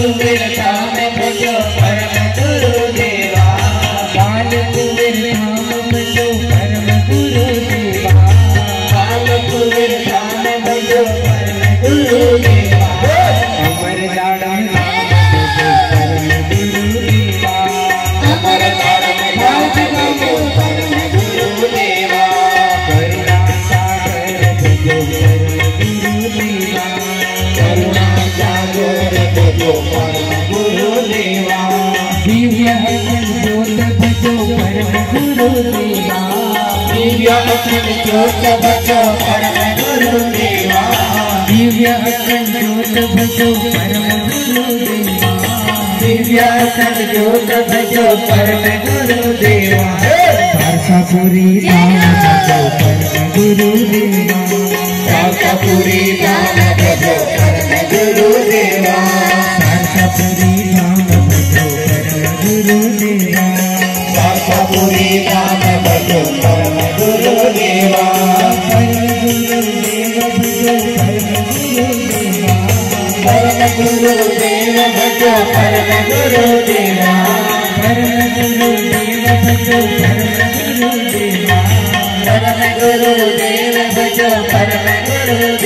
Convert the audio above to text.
do it. भजो परम गुरुदेवा दिव्य ज्योत भजो परम गुरुदेवा दिव्य अखंड ज्योत भजो परम गुरुदेवा दिव्य ज्योत भजो परम गुरुदेवा दिव्य अखंड ज्योत भजो परम गुरुदेवा शाखापुरी धाम भजो परम गुरुदेवा शाखापुरी धाम भजो परम गुरुदेवा परम गुरुदेव भजो परम गुरुदेवा परम गुरुदेव भजो परम गुरुदेव